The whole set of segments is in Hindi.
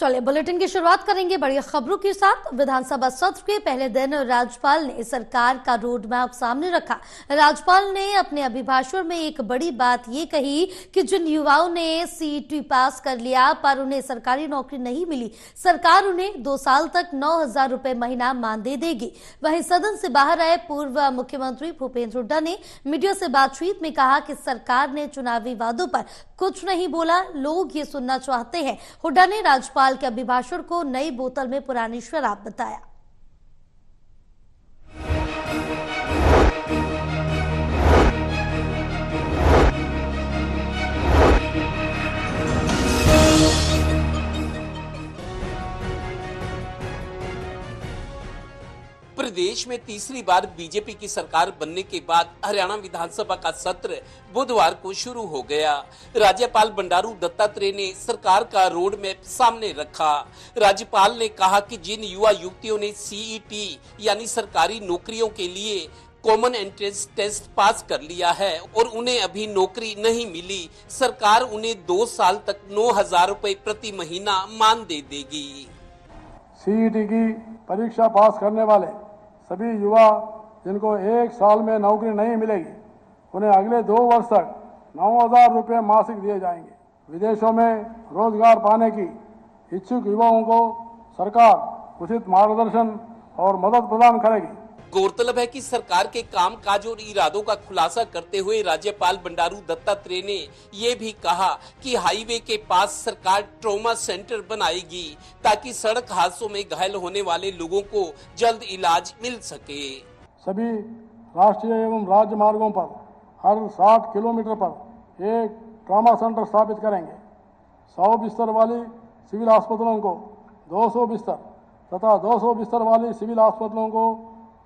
चलिए, बुलेटिन की शुरुआत करेंगे बड़ी खबरों के साथ। विधानसभा सत्र के पहले दिन राज्यपाल ने सरकार का रोड मैप सामने रखा। राज्यपाल ने अपने अभिभाषण में एक बड़ी बात ये कही कि जिन युवाओं ने सीईटी पास कर लिया, पर उन्हें सरकारी नौकरी नहीं मिली, सरकार उन्हें दो साल तक नौ हज़ार रूपए महीना मानदेय देगी। वहीं सदन से बाहर आए पूर्व मुख्यमंत्री भूपेंद्र हुड्डा ने मीडिया से बातचीत में कहा कि सरकार ने चुनावी वादों पर कुछ नहीं बोला, लोग ये सुनना चाहते हैं। हुड्डा ने राज्यपाल राज्यपाल के अभिभाषण को नई बोतल में पुरानी शराब बताया। प्रदेश में तीसरी बार बीजेपी की सरकार बनने के बाद हरियाणा विधानसभा का सत्र बुधवार को शुरू हो गया। राज्यपाल बंडारू दत्तात्रेय ने सरकार का रोड मैप सामने रखा। राज्यपाल ने कहा कि जिन युवा युवतियों ने सीईटी e यानी सरकारी नौकरियों के लिए कॉमन एंट्रेंस टेस्ट पास कर लिया है और उन्हें अभी नौकरी नहीं मिली, सरकार उन्हें दो साल तक नौ हज़ार रूपए प्रति महीना मान दे देगी। सीईटी e की परीक्षा पास करने वाले सभी युवा जिनको एक साल में नौकरी नहीं मिलेगी, उन्हें अगले दो वर्ष तक नौ हज़ार रुपये मासिक दिए जाएँगे। विदेशों में रोज़गार पाने की इच्छुक युवाओं को सरकार उचित मार्गदर्शन और मदद प्रदान करेगी। गौरतलब है कि सरकार के काम काज और इरादों का खुलासा करते हुए राज्यपाल बंडारू दत्तात्रेय ने ये भी कहा कि हाईवे के पास सरकार ट्रोमा सेंटर बनाएगी ताकि सड़क हादसों में घायल होने वाले लोगों को जल्द इलाज मिल सके। सभी राष्ट्रीय एवं राज्य मार्गो पर हर साठ किलोमीटर पर एक ट्रामा सेंटर स्थापित करेंगे। सौ बिस्तर वाली सिविल अस्पतालों को 200 बिस्तर तथा 200 बिस्तर वाली सिविल अस्पतालों को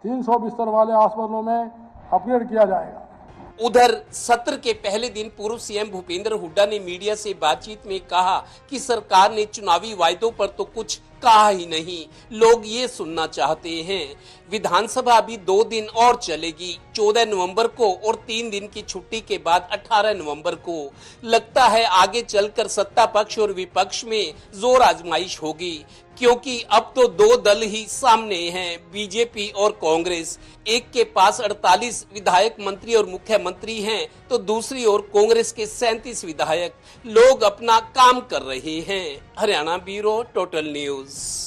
300 बिस्तर वाले अस्पतालों में अपग्रेड किया जाएगा। उधर सत्र के पहले दिन पूर्व सीएम भूपेंद्र हुड्डा ने मीडिया से बातचीत में कहा कि सरकार ने चुनावी वायदों पर तो कुछ कहा ही नहीं। लोग ये सुनना चाहते हैं। विधानसभा अभी दो दिन और चलेगी 14 नवंबर को और तीन दिन की छुट्टी के बाद 18 नवंबर को। लगता है आगे चलकर सत्ता पक्ष और विपक्ष में ज़ोर आजमाइश होगी, क्योंकि अब तो दो दल ही सामने हैं, बीजेपी और कांग्रेस। एक के पास 48 विधायक मंत्री और मुख्यमंत्री हैं तो दूसरी ओर कांग्रेस के 37 विधायक। लोग अपना काम कर रहे हैं। Haryana bureau, total news. Peace.